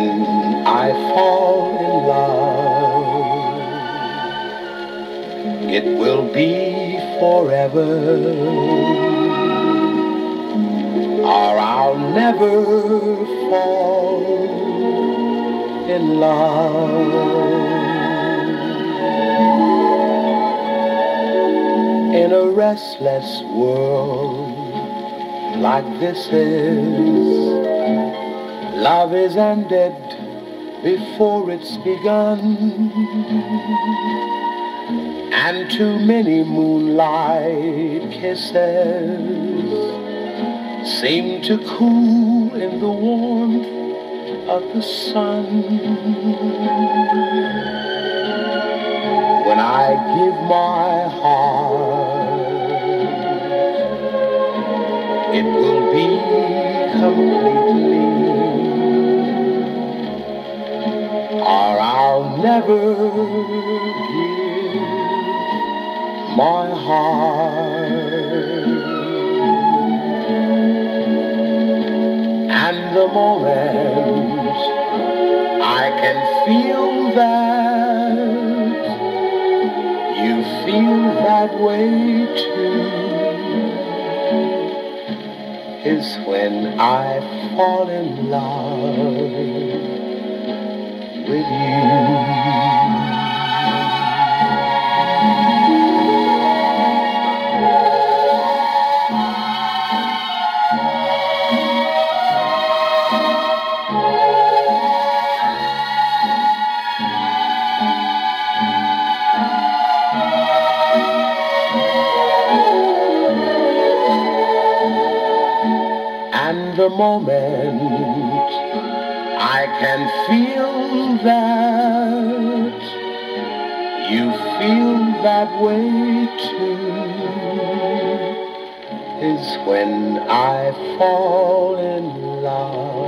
when I fall in love, it will be forever, or I'll never fall in love. In a restless world like this is, love is ended before it's begun. And too many moonlight kisses seem to cool in the warmth of the sun. When I give my heart, it will be completely, I'll never give my heart. And the moment I can feel that you feel that way too is when I fall in love the moment I can feel that. You feel that way too. Is when I fall in love